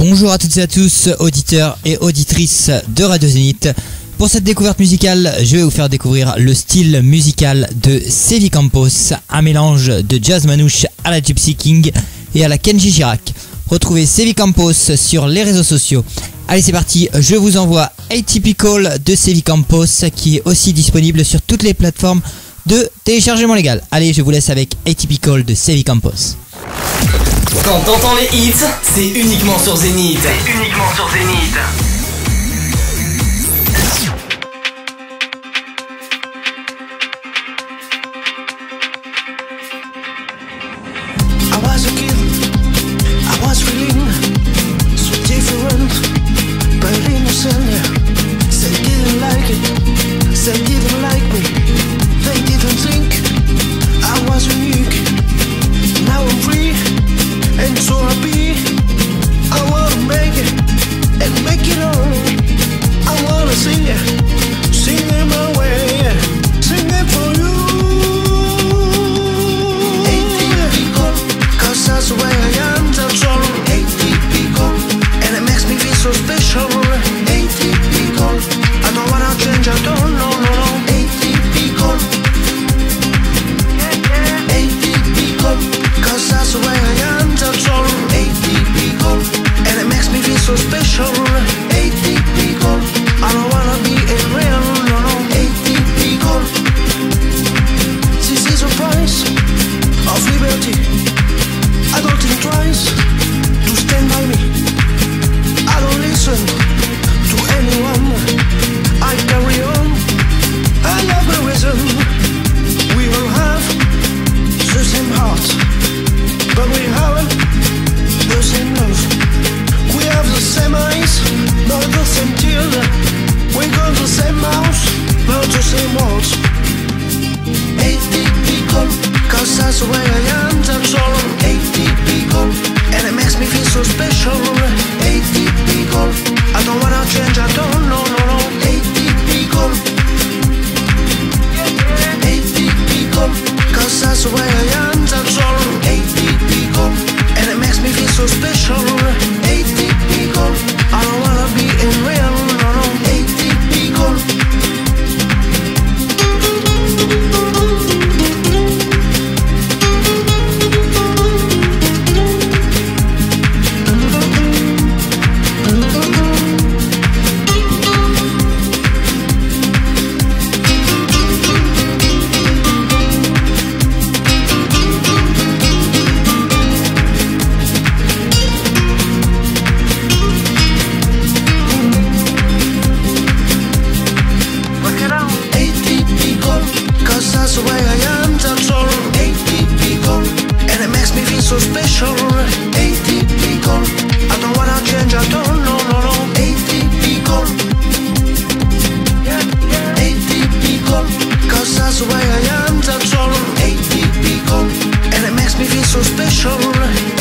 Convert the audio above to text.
Bonjour à toutes et à tous, auditeurs et auditrices de Radio Zénith. Pour cette découverte musicale, je vais vous faire découvrir le style musical de Sevi Campos, un mélange de jazz manouche à la Gypsy King et à la Kenji Girac. Retrouvez Sevi Campos sur les réseaux sociaux. Allez, c'est parti, je vous envoie Atypical de Sevi Campos qui est aussi disponible sur toutes les plateformes de téléchargement légal. Allez, je vous laisse avec Atypical de Sevi Campos. Quand t'entends les hits, c'est uniquement sur Zénith. C'est uniquement sur Zénith. so when I am, I'm solo. ATP go And it makes me feel so special. suspicion